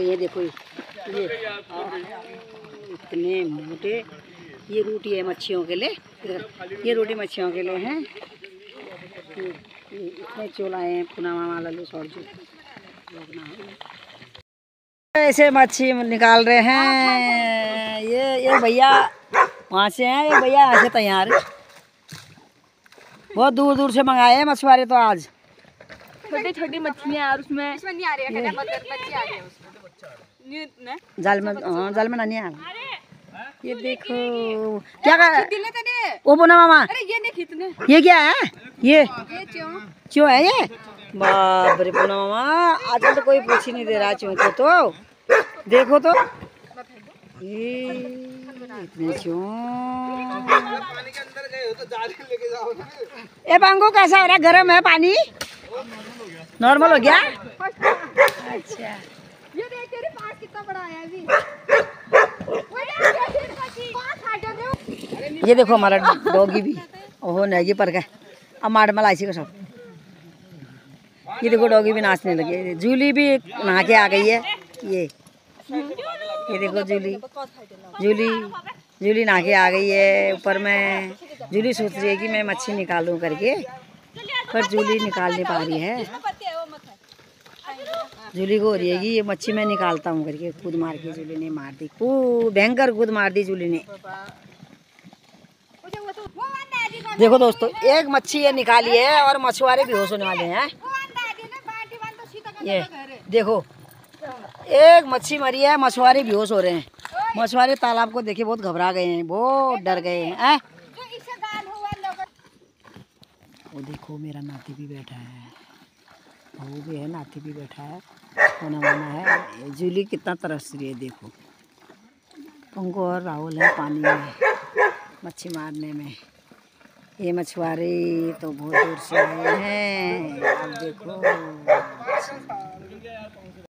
ये देखो ये इतने मोटे ये रोटी है मच्छियों के लिए ये रोटी मच्छियों के लिए है। इतने चोल आए हैं पुना मामा लल्लू सौर जी ऐसे मच्छी निकाल रहे हैं। ये ये भैया वहाँ से हैं ये भैया यहाँ से तैयार बहुत दूर दूर से मंगाए हैं मछुआरे तो आज। छोटी छोटी मछलियाँ और उसमें नहीं आ रही है जाल में हाँ जाल में ना नहीं आ ये देखो। क्या कर बोना मामा। अरे ये ये क्या है? ये क्यों? है ये? बाप रे बोना मामा। आजकल तो कोई पूछ ही नहीं दे रहा क्यों को तो। देखो तो। ये इतने क्यों? ए पांगो कैसा हो रहा है? गर्म है पानी? नॉर्मल हो गया? अच्छा। ये देख तेरे पास कितना बड़ा आया अभी। ये देख, हमारा डॉगी भी ओहो नेगी पर गए। अब मार मला का सब ये देखो डॉगी भी नाचने लगे जूली भी नहा के आ गई है। ये ये देखो जूली। जूली जूली नहा के आ गई है ऊपर में। जूली सोच रही है कि मैं मच्छी निकालूं करके पर जूली निकाल नहीं पा रही है। जूली को हो रही है ये मच्छी मैं निकालता हूँ करके कूद मार के जूली ने मार दी। कूद भयंकर कूद मार दी जूली ने। देखो दोस्तों एक मच्छी ये निकाली है और मछुआरे बेहोश होने वाले हैं। ये। देखो एक मच्छी मरी है मछुआरे बेहोश हो रहे हैं। मछुआरे तालाब को देखे बहुत घबरा गए हैं बहुत डर गए हैं वो देखो मेरा नाती भी बैठा है। वो भी है नाथी भी बैठा है कोना माना है। जूली कितना तरस रही है, देखो। पंगो और राहुल है पानी में, मच्छी मारने में। ये मछुआरे तो बहुत दूर से आए हैं। अब देखो